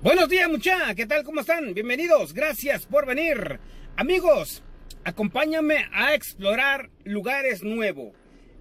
Buenos días mucha, ¿qué tal? ¿Cómo están? Bienvenidos, gracias por venir. Amigos, acompáñame a explorar lugares nuevos.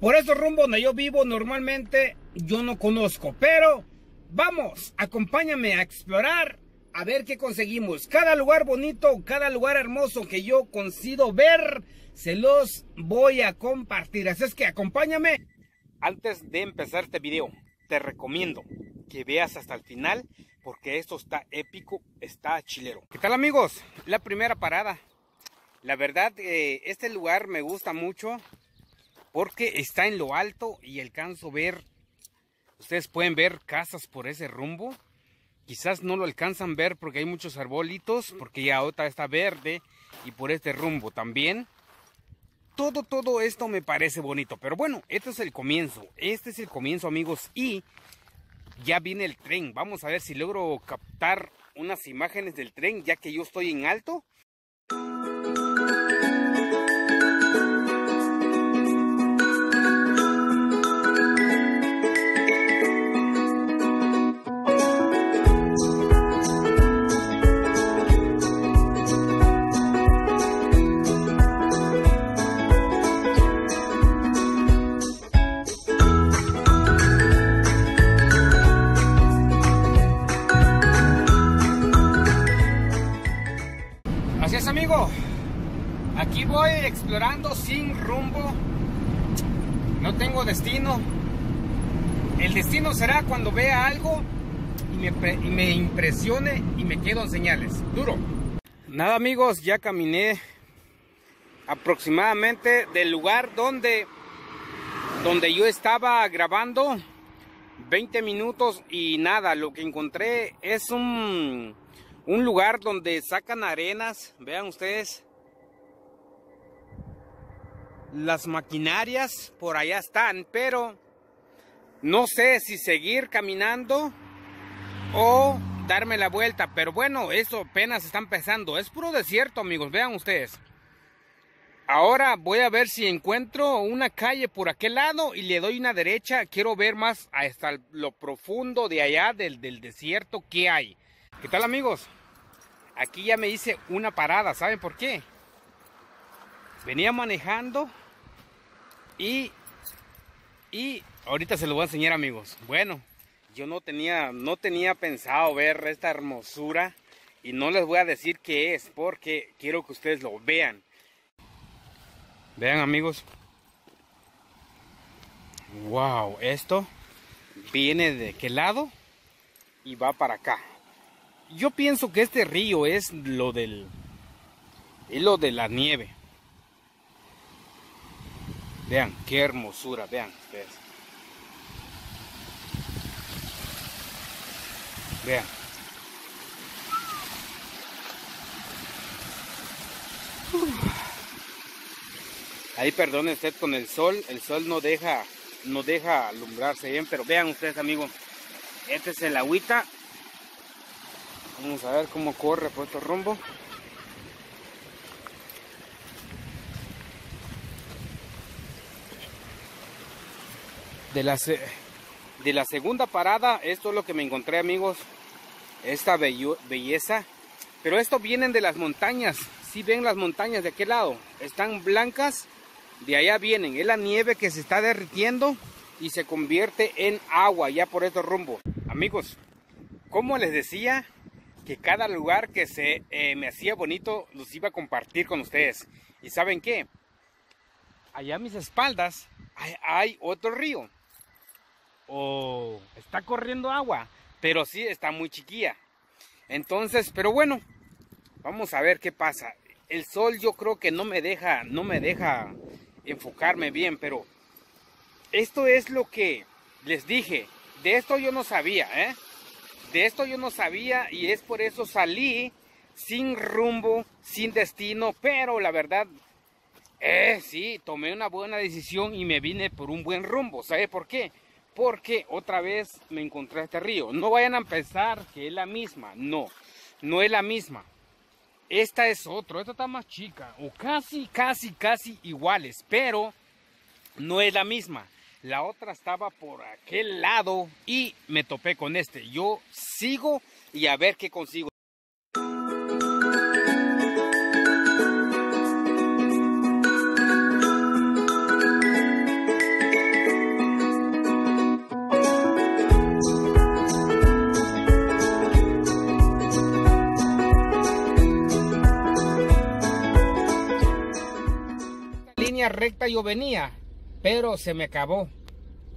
Por esos rumbo donde yo vivo normalmente yo no conozco, pero vamos, acompáñame a explorar a ver qué conseguimos. Cada lugar bonito, cada lugar hermoso que yo consigo ver, se los voy a compartir. Así es que acompáñame. Antes de empezar este video, te recomiendo que veas hasta el final porque esto está épico, está chilero. ¿Qué tal amigos? La primera parada. La verdad, eh, este lugar me gusta mucho porque está en lo alto y alcanzo ver, ustedes pueden ver casas por ese rumbo. Quizás no lo alcanzan ver porque hay muchos arbolitos, porque ya otra está verde y por este rumbo también. Todo, todo esto me parece bonito, pero bueno, este es el comienzo, este es el comienzo amigos y ya viene el tren. Vamos a ver si logro captar unas imágenes del tren ya que yo estoy en alto No tengo destino. El destino será cuando vea algo y me, y me impresione y me quedo en señales. Duro. Nada amigos, ya caminé aproximadamente del lugar donde, donde yo estaba grabando 20 minutos y nada, lo que encontré es un, un lugar donde sacan arenas, vean ustedes, las maquinarias por allá están, pero no sé si seguir caminando o darme la vuelta. Pero bueno, eso apenas está empezando. Es puro desierto, amigos. Vean ustedes. Ahora voy a ver si encuentro una calle por aquel lado y le doy una derecha. Quiero ver más hasta lo profundo de allá del, del desierto que hay. ¿Qué tal, amigos? Aquí ya me hice una parada. ¿Saben por qué? Venía manejando y, y ahorita se lo voy a enseñar amigos. Bueno, yo no tenía, no tenía pensado ver esta hermosura y no les voy a decir qué es porque quiero que ustedes lo vean. Vean amigos. Wow, esto viene de qué lado y va para acá. Yo pienso que este río es lo del es lo de la nieve. Vean, qué hermosura, vean ustedes. Vean. Ahí perdone usted con el sol, el sol no deja, no deja alumbrarse bien, pero vean ustedes amigos, este es el agüita. Vamos a ver cómo corre por este rumbo. De la, de la segunda parada, esto es lo que me encontré amigos, esta belleza. Pero esto vienen de las montañas, si ven las montañas de aquel lado, están blancas, de allá vienen, es la nieve que se está derritiendo y se convierte en agua ya por estos rumbo. Amigos, como les decía, que cada lugar que se eh, me hacía bonito los iba a compartir con ustedes. ¿Y saben qué? Allá a mis espaldas hay otro río o está corriendo agua, pero sí está muy chiquilla. Entonces, pero bueno, vamos a ver qué pasa. El sol yo creo que no me deja, no me deja enfocarme bien, pero esto es lo que les dije. De esto yo no sabía, ¿eh? De esto yo no sabía y es por eso salí sin rumbo, sin destino, pero la verdad, eh, sí, tomé una buena decisión y me vine por un buen rumbo. ¿Sabe por qué? Porque otra vez me encontré este río. No vayan a pensar que es la misma, no, no es la misma. Esta es otro, esta está más chica, o casi, casi, casi iguales, pero no es la misma. La otra estaba por aquel lado y me topé con este. Yo sigo y a ver qué consigo. Recta yo venía, pero se me acabó.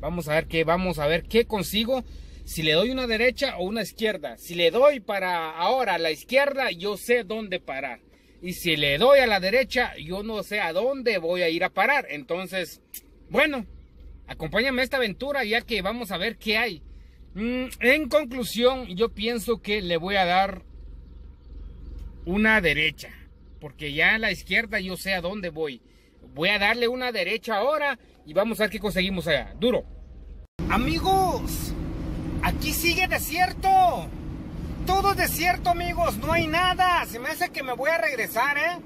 Vamos a ver qué, vamos a ver qué consigo. Si le doy una derecha o una izquierda. Si le doy para ahora a la izquierda, yo sé dónde parar. Y si le doy a la derecha, yo no sé a dónde voy a ir a parar. Entonces, bueno, acompáñame a esta aventura ya que vamos a ver qué hay. Mm, en conclusión, yo pienso que le voy a dar una derecha. Porque ya a la izquierda yo sé a dónde voy. Voy a darle una derecha ahora y vamos a ver qué conseguimos allá. Duro. Amigos, aquí sigue desierto. Todo es desierto, amigos. No hay nada. Se me hace que me voy a regresar, ¿eh?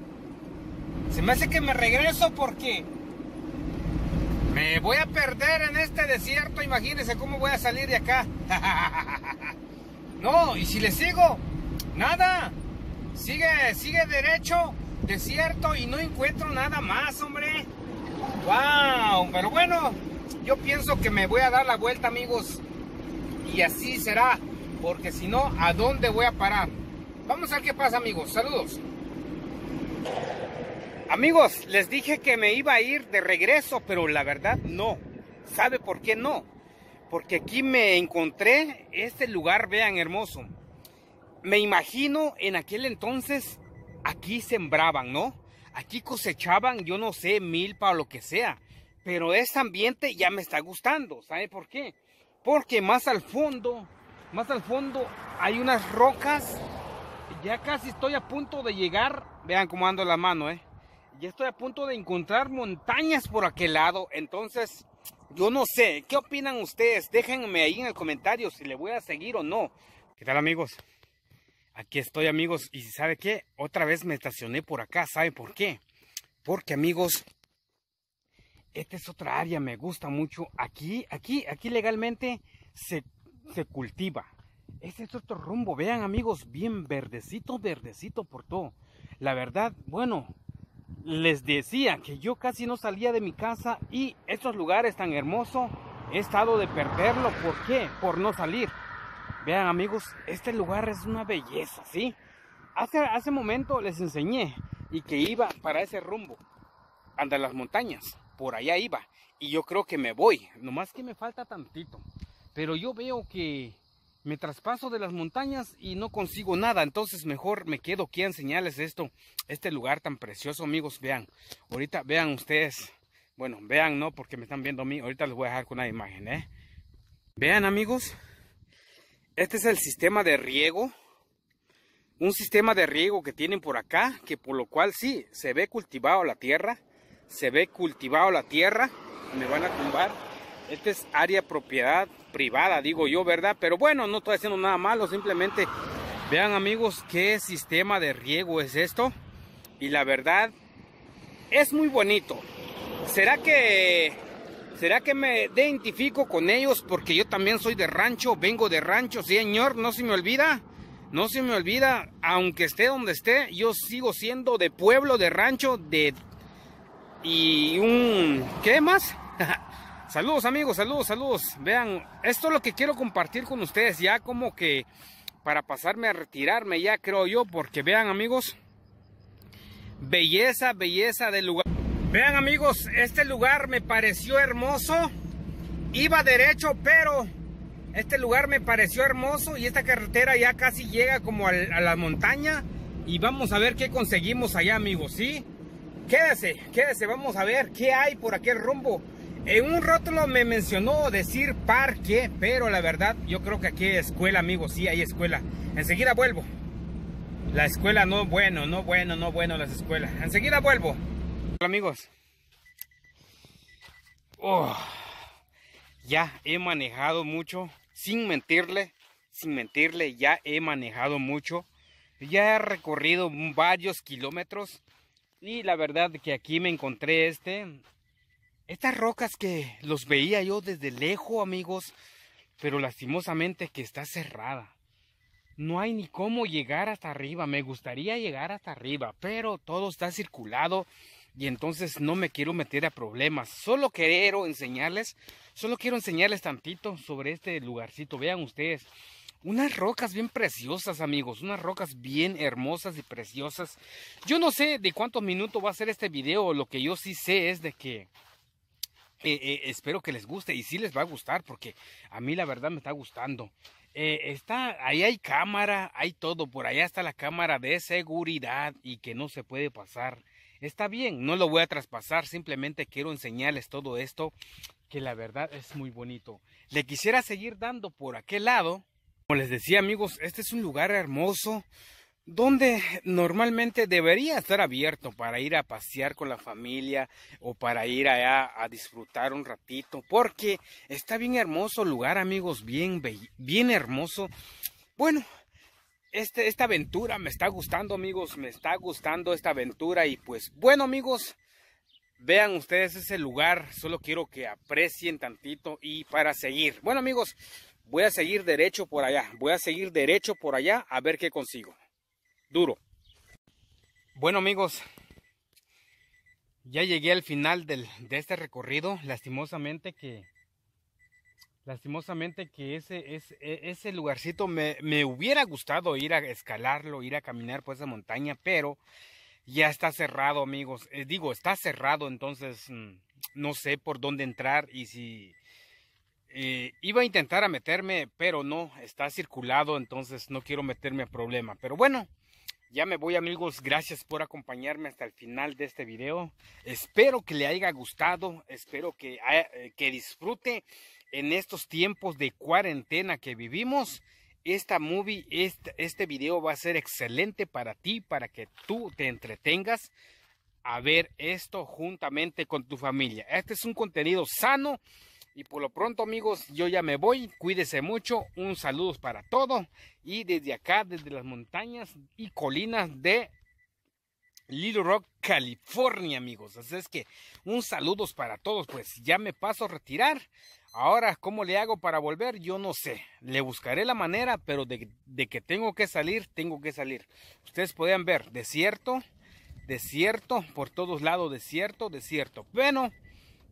Se me hace que me regreso porque me voy a perder en este desierto. Imagínense cómo voy a salir de acá. no, y si le sigo, nada. Sigue, sigue derecho desierto y no encuentro nada más, hombre. Wow, pero bueno, yo pienso que me voy a dar la vuelta, amigos. Y así será, porque si no, ¿a dónde voy a parar? Vamos a ver qué pasa, amigos. Saludos. Amigos, les dije que me iba a ir de regreso, pero la verdad no. ¿Sabe por qué no? Porque aquí me encontré este lugar, vean, hermoso. Me imagino en aquel entonces aquí sembraban, ¿no? Aquí cosechaban, yo no sé, milpa o lo que sea. Pero este ambiente ya me está gustando. ¿Sabe por qué? Porque más al fondo, más al fondo hay unas rocas. Ya casi estoy a punto de llegar. Vean cómo ando la mano, ¿eh? Ya estoy a punto de encontrar montañas por aquel lado. Entonces, yo no sé. ¿Qué opinan ustedes? Déjenme ahí en el comentario si le voy a seguir o no. ¿Qué tal amigos? Aquí estoy amigos y ¿sabe qué? Otra vez me estacioné por acá, ¿sabe por qué? Porque amigos, esta es otra área, me gusta mucho. Aquí, aquí, aquí legalmente se, se cultiva. Este es otro rumbo, vean amigos, bien verdecito, verdecito por todo. La verdad, bueno, les decía que yo casi no salía de mi casa y estos lugares tan hermosos he estado de perderlo. ¿Por qué? Por no salir. Vean amigos, este lugar es una belleza, ¿sí? Hace, hace momento les enseñé y que iba para ese rumbo, anda las montañas, por allá iba. Y yo creo que me voy, nomás que me falta tantito. Pero yo veo que me traspaso de las montañas y no consigo nada. Entonces mejor me quedo aquí a enseñarles esto, este lugar tan precioso, amigos. Vean, ahorita vean ustedes, bueno, vean, no, porque me están viendo a mí. Ahorita les voy a dejar con una imagen, ¿eh? Vean, amigos, este es el sistema de riego. Un sistema de riego que tienen por acá, que por lo cual sí, se ve cultivado la tierra. Se ve cultivado la tierra. Me van a tumbar. Este es área propiedad privada, digo yo, ¿verdad? Pero bueno, no estoy haciendo nada malo, simplemente vean amigos qué sistema de riego es esto. Y la verdad, es muy bonito. ¿Será que ¿Será que me identifico con ellos porque yo también soy de rancho, vengo de rancho, señor? No se me olvida, no se me olvida, aunque esté donde esté, yo sigo siendo de pueblo, de rancho, de... Y un... ¿Qué más? saludos amigos, saludos, saludos. Vean, esto es lo que quiero compartir con ustedes ya como que para pasarme a retirarme ya creo yo, porque vean amigos, belleza, belleza del lugar. Vean amigos, este lugar me pareció hermoso. Iba derecho, pero este lugar me pareció hermoso y esta carretera ya casi llega como a la montaña. Y vamos a ver qué conseguimos allá, amigos, ¿sí? Quédese, quédese, vamos a ver qué hay por aquel rumbo. En un rótulo me mencionó decir parque, pero la verdad yo creo que aquí hay escuela, amigos, sí, hay escuela. Enseguida vuelvo. La escuela no bueno, no bueno, no bueno las escuelas. Enseguida vuelvo. Hola amigos. Oh, ya he manejado mucho, sin mentirle, sin mentirle, ya he manejado mucho. Ya he recorrido varios kilómetros y la verdad que aquí me encontré este, estas rocas que los veía yo desde lejos amigos, pero lastimosamente que está cerrada. no hay ni cómo llegar hasta arriba. Me gustaría llegar hasta arriba, pero todo está circulado y entonces no me quiero meter a problemas. Solo quiero enseñarles, solo quiero enseñarles tantito sobre este lugarcito. Vean ustedes, unas rocas bien preciosas, amigos, unas rocas bien hermosas y preciosas. Yo no sé de cuántos minutos va a ser este video, lo que yo sí sé es de que eh, eh, espero que les guste y sí les va a gustar porque a mí la verdad me está gustando. Eh, está, ahí hay cámara, hay todo, por allá está la cámara de seguridad y que no se puede pasar. Está bien, no lo voy a traspasar, simplemente quiero enseñarles todo esto que la verdad es muy bonito. Le quisiera seguir dando por aquel lado. Como les decía amigos, este es un lugar hermoso donde normalmente debería estar abierto para ir a pasear con la familia o para ir allá a disfrutar un ratito, porque está bien hermoso lugar, amigos, bien, bien hermoso. Bueno, este, esta aventura me está gustando, amigos, me está gustando esta aventura y pues bueno, amigos, vean ustedes ese lugar, solo quiero que aprecien tantito y para seguir. Bueno, amigos, voy a seguir derecho por allá, voy a seguir derecho por allá a ver qué consigo duro. Bueno amigos, ya llegué al final del, de este recorrido. Lastimosamente que lastimosamente que ese, ese, ese lugarcito me, me, hubiera gustado ir a escalarlo, ir a caminar por esa montaña, pero ya está cerrado, amigos. Eh, digo, está cerrado, entonces mm, no sé por dónde entrar y si eh, iba a intentar a meterme, pero no, está circulado, entonces no quiero meterme a problema. Pero bueno, ya me voy amigos, gracias por acompañarme hasta el final de este video. Espero que le haya gustado, espero que, eh, que disfrute en estos tiempos de cuarentena que vivimos. Esta movie, este, este video va a ser excelente para ti, para que tú te entretengas a ver esto juntamente con tu familia. Este es un contenido sano y por lo pronto amigos, yo ya me voy. Cuídese mucho. Un saludo para todo. Y desde acá, desde las montañas y colinas de Little Rock, California, amigos. Así es que un saludo para todos. Pues ya me paso a retirar. Ahora, ¿cómo le hago para volver? Yo no sé. Le buscaré la manera, pero de, de que tengo que salir, tengo que salir. Ustedes pueden ver, desierto, desierto, por todos lados, desierto, desierto. Bueno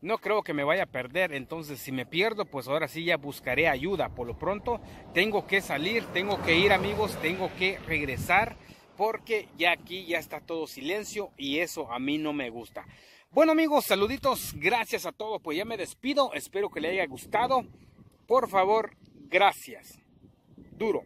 no creo que me vaya a perder. Entonces, si me pierdo, pues ahora sí ya buscaré ayuda. Por lo pronto, tengo que salir, tengo que ir, amigos, tengo que regresar porque ya aquí ya está todo silencio y eso a mí no me gusta. Bueno, amigos, saluditos, gracias a todos. Pues ya me despido. Espero que le haya gustado. Por favor, gracias. Duro.